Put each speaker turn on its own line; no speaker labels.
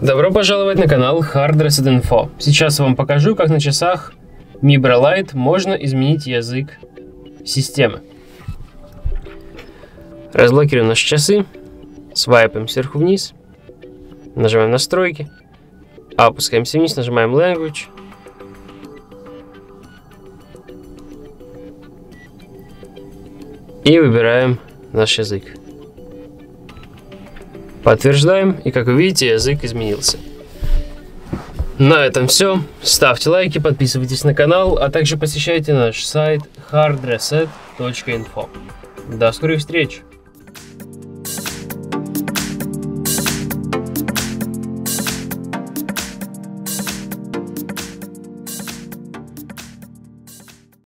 Добро пожаловать на канал Hard Reset Info. Сейчас я вам покажу, как на часах Mibra Lite можно изменить язык системы. Разблокируем наши часы, свайпаем сверху вниз, нажимаем настройки, опускаемся вниз, нажимаем Language, и выбираем наш язык. Подтверждаем, и как вы видите, язык изменился. На этом все. Ставьте лайки, подписывайтесь на канал, а также посещайте наш сайт hardreset.info. До скорых встреч!